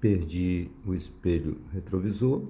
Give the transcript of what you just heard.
perdi o espelho retrovisor.